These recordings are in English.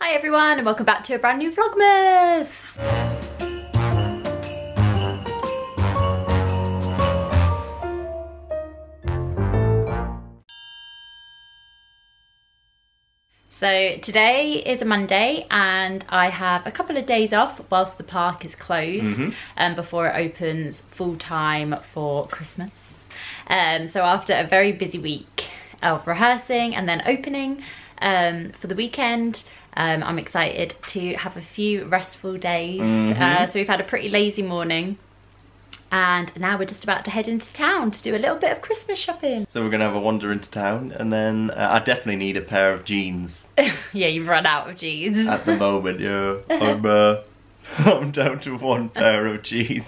Hi everyone and welcome back to a brand new Vlogmas! So today is a Monday and I have a couple of days off whilst the park is closed Mhm. um, before it opens full time for Christmas. Um, so after a very busy week of rehearsing and then opening um, for the weekend, um, I'm excited to have a few restful days. Mhm. Uh, so we've had a pretty lazy morning and now we're just about to head into town to do a little bit of Christmas shopping. So we're gonna have a wander into town, and then uh, I definitely need a pair of jeans yeah, you've run out of jeans. at the moment. Yeah, I'm uh, I'm down to one pair of jeans.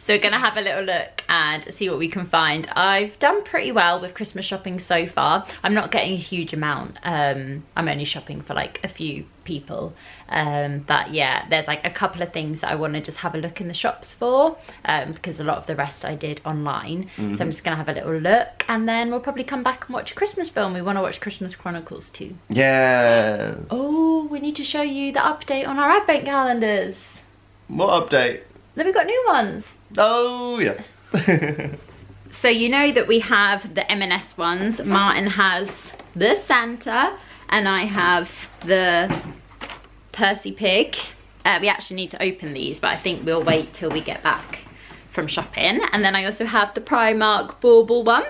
So we're gonna have a little look and see what we can find. I've done pretty well with Christmas shopping so far. I'm not getting a huge amount. Um, I'm only shopping for like a few people. Um, but yeah, there's like a couple of things that I wanna just have a look in the shops for um, because a lot of the rest I did online. So I'm just gonna have a little look and then we'll probably come back and watch a Christmas film. We wanna watch Christmas Chronicles 2. Yes. Oh, we need to show you the update on our advent calendars. What update? Then we've got new ones. Oh yes. So you know that we have the M&S ones. Martyn has the Santa and I have the Percy Pig. Uh, we actually need to open these, but I think we'll wait till we get back from shopping. And then I also have the Primark Bauble one.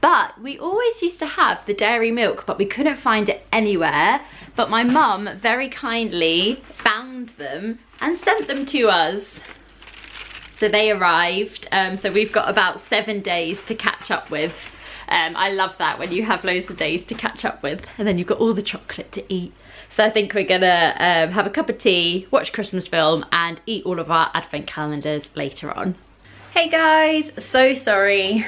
But we always used to have the dairy milk, but we couldn't find it anywhere. But my mum very kindly found them and sent them to us. So they arrived. Um, so we've got about seven days to catch up with. Um, I love that when you have loads of days to catch up with and then you've got all the chocolate to eat. So I think we're gonna um, have a cup of tea, watch Christmas film and eat all of our advent calendars later on. Hey guys, so sorry.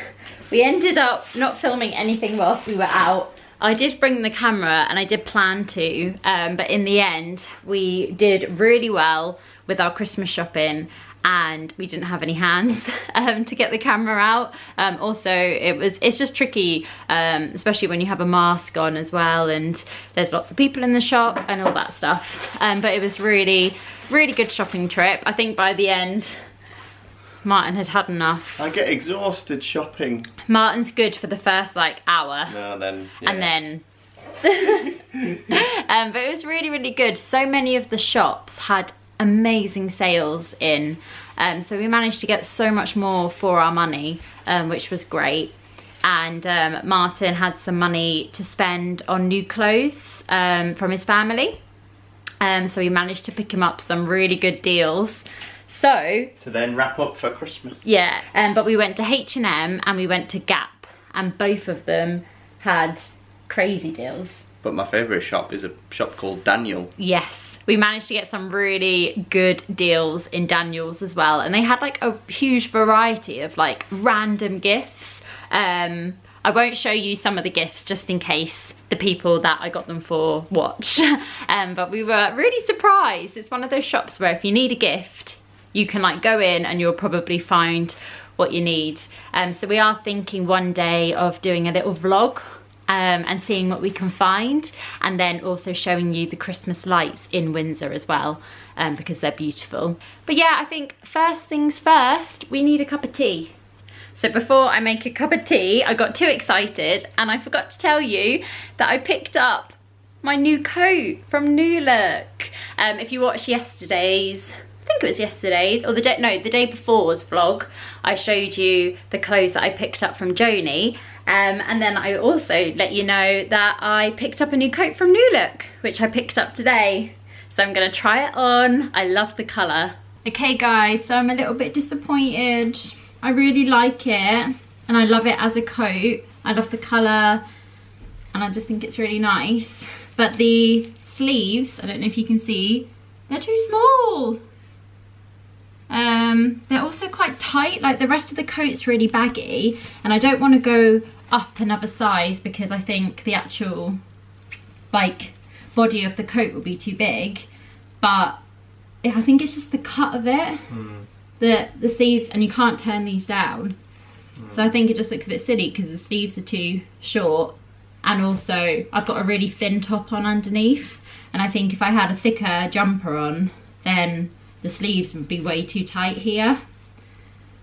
We ended up not filming anything whilst we were out. I did bring the camera and I did plan to, um, but in the end, we did really well with our Christmas shopping and we didn't have any hands um, to get the camera out. Um, also, it was it's just tricky, um, especially when you have a mask on as well and there's lots of people in the shop and all that stuff. Um, but it was really, really good shopping trip. I think by the end, Martyn had had enough. I get exhausted shopping. Martyn's good for the first like hour No, then. yeah. and then um, but it was really really good so many of the shops had amazing sales in um, so we managed to get so much more for our money um, which was great and um, Martyn had some money to spend on new clothes um, from his family um, so we managed to pick him up some really good deals so to then wrap up for Christmas. yeah, um, but we went to H&M and we went to Gap and both of them had crazy deals. But my favourite shop is a shop called Daniel. Yes, we managed to get some really good deals in Daniels as well and they had like a huge variety of like random gifts. Um, I won't show you some of the gifts just in case the people that I got them for watch. um, but we were really surprised. It's one of those shops where if you need a gift, you can like go in and you'll probably find what you need. Um, so we are thinking one day of doing a little vlog um, and seeing what we can find and then also showing you the Christmas lights in Windsor as well um, because they're beautiful. But yeah, I think first things first, we need a cup of tea. So before I make a cup of tea, I got too excited and I forgot to tell you that I picked up my new coat from New Look. Um, if you watched yesterday's I think it was yesterday's or the day no the day before's vlog I showed you the clothes that I picked up from Joni um, and then I also let you know that I picked up a new coat from New Look which I picked up today. So I'm gonna try it on. I love the colour. Okay guys so I'm a little bit disappointed. I really like it and I love it as a coat. I love the colour and I just think it's really nice. But the sleeves I don't know if you can see they're too small um, they're also quite tight, like the rest of the coat's really baggy and I don't want to go up another size because I think the actual like body of the coat will be too big. But I think it's just the cut of it, the, the sleeves and you can't turn these down. So I think it just looks a bit silly because the sleeves are too short and also I've got a really thin top on underneath And I think if I had a thicker jumper on, then the sleeves would be way too tight here.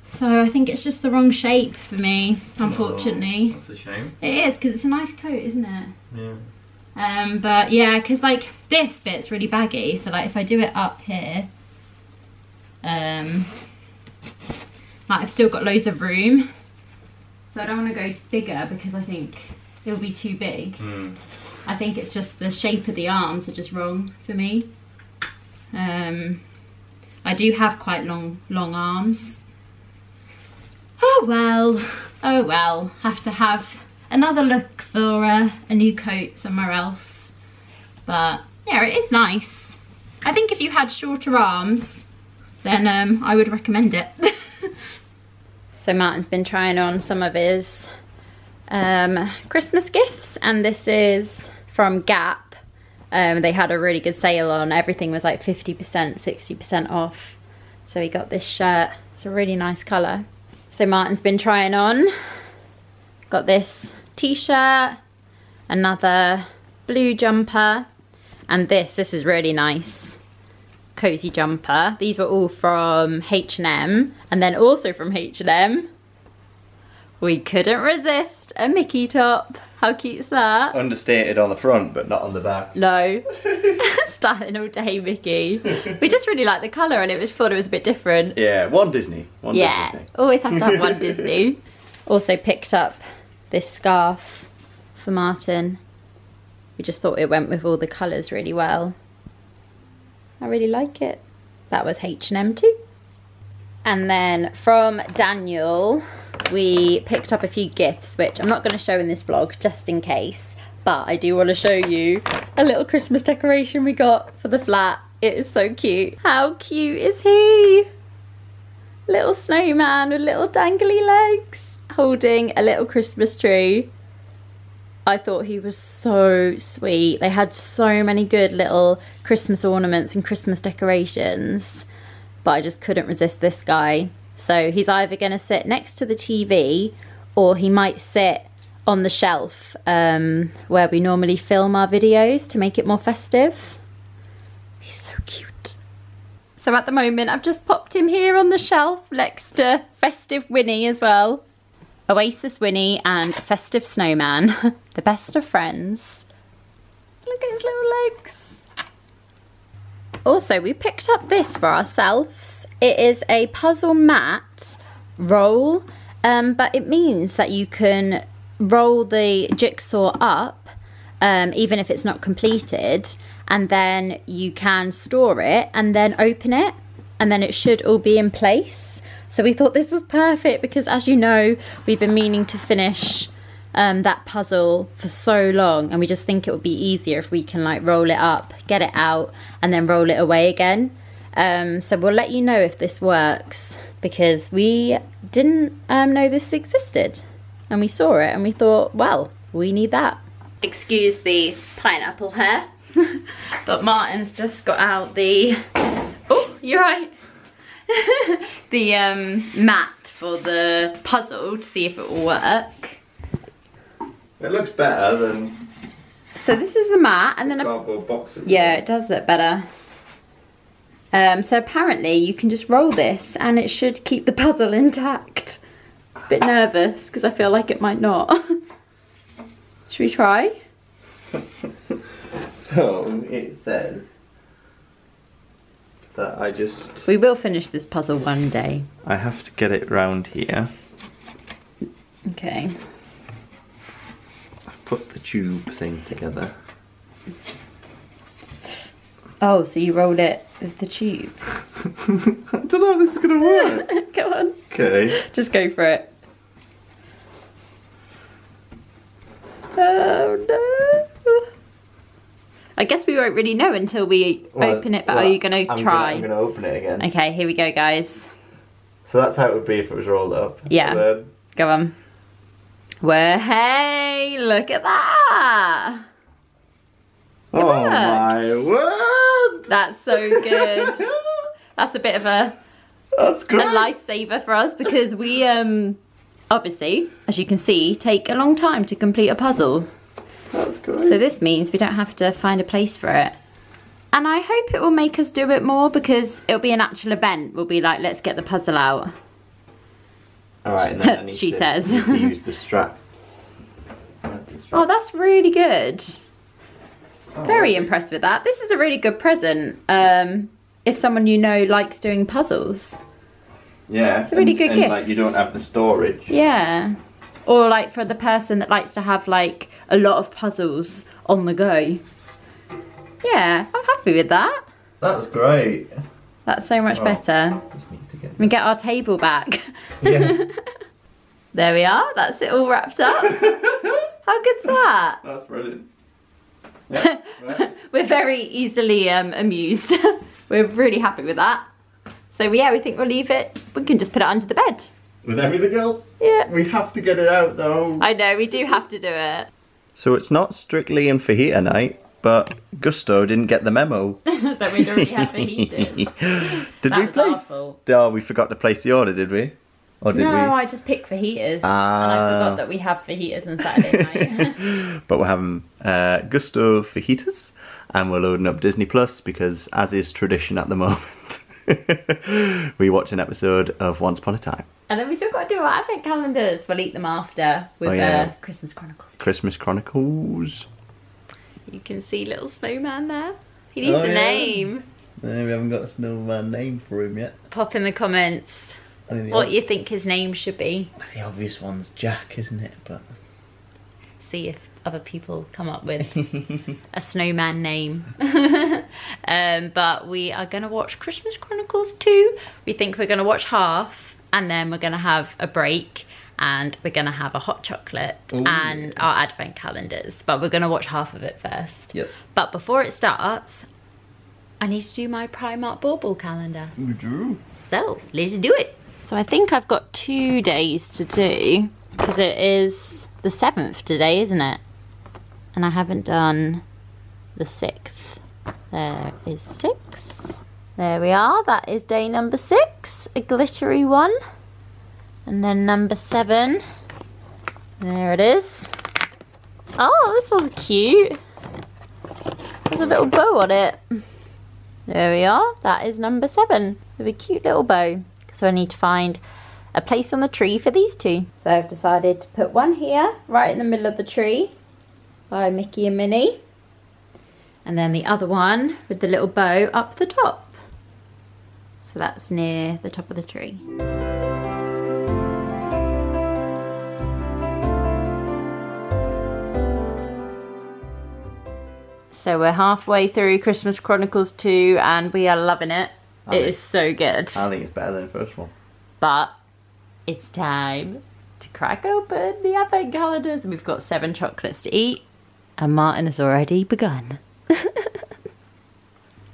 So I think it's just the wrong shape for me, unfortunately. Oh, that's a shame. It is, because it's a nice coat, isn't it? Yeah. Um, but yeah, because like this bit's really baggy, so like if I do it up here, um, like I've still got loads of room. So I don't want to go bigger because I think it'll be too big. Hmm. I think it's just the shape of the arms are just wrong for me. Um, I do have quite long, long arms. Oh well, oh well. Have to have another look for uh, a new coat somewhere else. But yeah, it is nice. I think if you had shorter arms, then um, I would recommend it. so Martyn's been trying on some of his um, Christmas gifts and this is from Gap. Um, they had a really good sale on, everything was like 50%, 60% off. So he got this shirt, it's a really nice colour. So Martyn's been trying on, got this t-shirt, another blue jumper, and this, this is really nice cozy jumper. These were all from H&M and then also from H&M we couldn't resist a Mickey top. How cute is that? Understated on the front, but not on the back. No. Styling all day Mickey. We just really liked the colour and it was thought it was a bit different. Yeah, one Disney. One Yeah, Disney always have to have one Disney. Also picked up this scarf for Martyn. We just thought it went with all the colours really well. I really like it. That was H&M too. And then from Daniel, we picked up a few gifts, which I'm not going to show in this vlog, just in case. But I do want to show you a little Christmas decoration we got for the flat. It is so cute. How cute is he? Little snowman with little dangly legs, holding a little Christmas tree. I thought he was so sweet. They had so many good little Christmas ornaments and Christmas decorations, but I just couldn't resist this guy. So he's either going to sit next to the TV or he might sit on the shelf um, where we normally film our videos to make it more festive. He's so cute. So at the moment I've just popped him here on the shelf next to Festive Winnie as well. Oasis Winnie and Festive Snowman, the best of friends. Look at his little legs. Also, we picked up this for ourselves. It is a puzzle mat roll, um, but it means that you can roll the jigsaw up, um, even if it's not completed, and then you can store it and then open it, and then it should all be in place. So we thought this was perfect because as you know, we've been meaning to finish um, that puzzle for so long and we just think it would be easier if we can like roll it up, get it out and then roll it away again. Um, so we'll let you know if this works because we didn't um, know this existed and we saw it and we thought, well, we need that. Excuse the pineapple hair, but Martyn's just got out the, oh, you're right. the um, mat for the puzzle to see if it will work. It looks better than So this is the mat and then a cardboard box. Yeah, it does look better. Um, so apparently you can just roll this and it should keep the puzzle intact. A Bit nervous because I feel like it might not. should we try? So it says that I just We will finish this puzzle one day. I have to get it round here. Okay. I've put the tube thing together. Oh, so you rolled it with the tube. I don't know if this is gonna work. Come on. okay. Just go for it. Oh no. I guess we won't really know until we Well, open it, but well, are you gonna I'm try? I'm gonna open it again. Okay, here we go guys. So that's how it would be if it was rolled up. Yeah. Then- Go on. Well, hey, look at that. oh my word! That's so good. That's a bit of a, That's great. a lifesaver for us because we, um, obviously, as you can see, take a long time to complete a puzzle. That's great. So this means we don't have to find a place for it. And I hope it will make us do it more because it'll be an actual event. We'll be like, let's get the puzzle out. Alright, and then I need She to, says. to use the straps. That's the Oh, that's really good. Very impressed with that. This is a really good present. Um, if someone you know likes doing puzzles. Yeah, It's a really and, good and, gift. like you don't have the storage. Yeah. Or like for the person that likes to have like a lot of puzzles on the go. Yeah, I'm happy with that. That's great. That's so much Oh. better. Just need to get We get our table back. Yeah. there we are. That's it all wrapped up. How good's that? That's brilliant. Yeah, right. We're very easily um, amused. We're really happy with that. So yeah, we think we'll leave it. We can just put it under the bed. With everything else, Yeah. we have to get it out though. I know, we do have to do it. So it's not strictly in fajita night, but Gousto didn't get the memo. that we'd already have fajitas. did That we place? fault. Oh, we forgot to place the order, did we? Or did no, we? I just picked fajitas. and I Ah. forgot that we have fajitas on Saturday night. but we're having uh, Gousto fajitas, and we're loading up Disney Plus because, as is tradition at the moment, we watch an episode of Once Upon a Time. and then we still got to do our advent calendars. We'll eat them after with Oh, yeah. uh, Christmas Chronicles. Christmas Chronicles. You can see little snowman there. He needs Oh, a yeah. name. No, we haven't got a snowman name for him yet. Pop in the comments I think the, what you think his name should be. the obvious one's Jack, isn't it? But See if other people come up with a snowman name. um, but we are going to watch Christmas Chronicles 2. We think we're going to watch half and then we're going to have a break and we're going to have a hot chocolate Ooh. and our advent calendars. But we're going to watch half of it first. yes, But before it starts, I need to do my Primark Bauble calendar. we do. So let's do it. So I think I've got two days to do because it is the 7th today, isn't it? And I haven't done the 6th. There is 6. There we are. That is day number 6. A glittery one. And then number 7. There it is. Oh, this one's cute. There's a little bow on it. There we are. That is number seven with a cute little bow. So I need to find a place on the tree for these two. So I've decided to put one here, right in the middle of the tree, by Mickey and Minnie. And then the other one with the little bow up the top. So that's near the top of the tree. So we're halfway through Christmas Chronicles 2 and we are loving it. I It think- is so good. I think it's better than the first one. But it's time to crack open the advent calendars. And we've got seven chocolates to eat, and Martyn has already begun.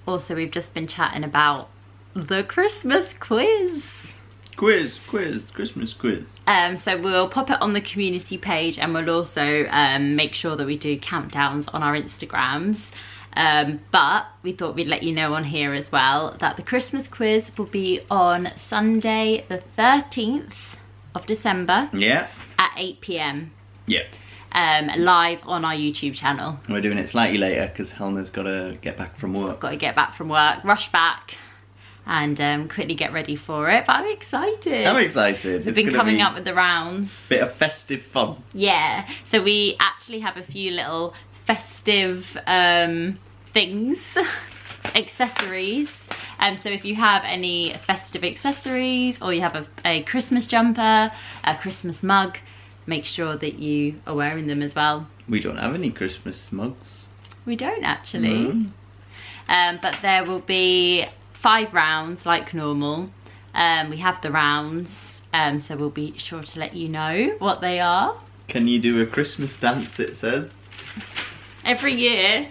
also, we've just been chatting about the Christmas quiz. Quiz, quiz, Christmas quiz. Um, so we'll pop it on the community page and we'll also um, make sure that we do countdowns on our Instagrams. Um, but we thought we'd let you know on here as well that the Christmas quiz will be on Sunday the 13th of December Yeah. at 8pm Yeah. um, live on our YouTube channel. We're doing it slightly later because Helena's got to get back from work. Got to get back from work, rush back and um, quickly get ready for it. But I'm excited. I'm excited. We've It's been coming be up with the rounds. bit of festive fun. Yeah, so we actually have a few little festive um, things, accessories. Um, so if you have any festive accessories or you have a, a Christmas jumper, a Christmas mug, make sure that you are wearing them as well. We don't have any Christmas mugs. We don't actually. Mm. Um, but there will be five rounds like normal. Um, we have the rounds, um, so we'll be sure to let you know what they are. Can you do a Christmas dance? It says. Every year.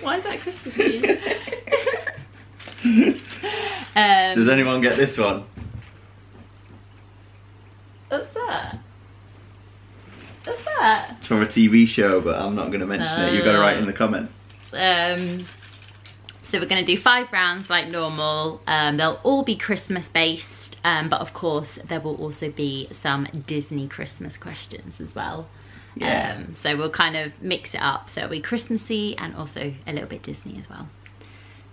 Why is that Christmassy? um, Does anyone get this one? what's that? What's that? It's from a TV show, but I'm not going to mention it. You've got to write Uh. in the comments. Um, so we're going to do five rounds like normal. Um, they'll all be Christmas based, um, but of course there will also be some Disney Christmas questions as well. Yeah. Um, so we'll kind of mix it up. So it'll be Christmassy and also a little bit Disney as well.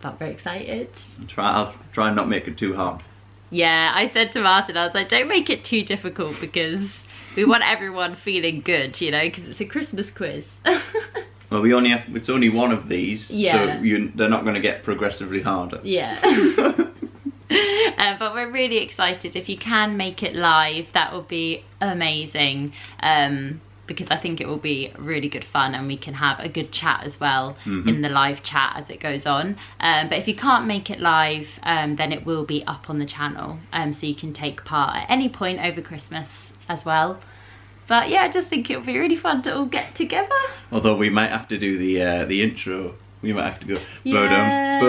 But very excited. Try. I'll try and not make it too hard. Yeah, I said to Martyn, I was like, don't make it too difficult because we want everyone feeling good, you know, because it's a Christmas quiz. Well, we only have. It's only one of these. Yeah. So you, they're not going to get progressively harder. yeah. Uh, but we're really excited. If you can make it live, that would be amazing. Um, because I think it will be really good fun and we can have a good chat as well in the live chat as it goes on. Um, but if you can't make it live, um, then it will be up on the channel. Um, so you can take part at any point over Christmas as well. But yeah, I just think it'll be really fun to all get together. Although we might have to do the uh, the intro. We might have to go. Yeah.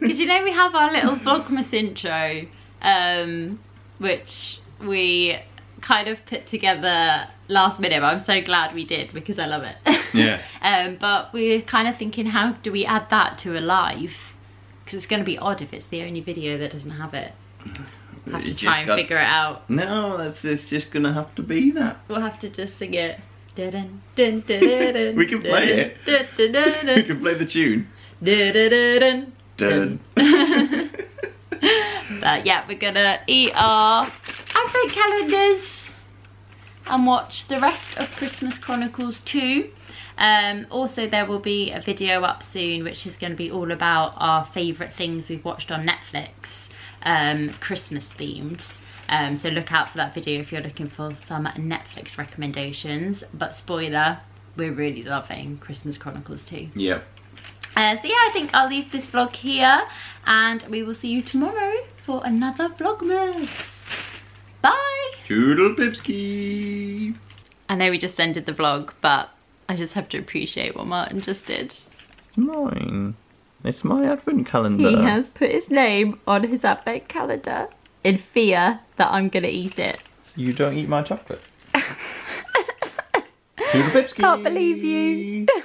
Because you know we have our little Vlogmas intro, um, which we kind of put together last minute. But I'm so glad we did because I love it. Yeah. um, but we're kind of thinking, how do we add that to a live? Because it's going to be odd if it's the only video that doesn't have it. Have to try and got- figure it out. No, that's it's just gonna have to be that. We'll have to just sing it. Dun, dun, dun, dun, dun, We can play it. We can play the tune. But yeah, we're gonna eat our advent calendars and watch the rest of Christmas Chronicles 2. Um, also, there will be a video up soon which is going to be all about our favourite things we've watched on Netflix, um, Christmas themed. Um, so look out for that video if you're looking for some Netflix recommendations. But spoiler, we're really loving Christmas Chronicles 2. Yep. Uh, so yeah, I think I'll leave this vlog here and we will see you tomorrow for another Vlogmas. Bye! Toodle pipski. I know we just ended the vlog, but I just have to appreciate what Martyn just did. It's mine. It's my advent calendar. He has put his name on his advent calendar in fear that I'm gonna eat it. You don't eat my chocolate. Toodle pipski. Can't believe you.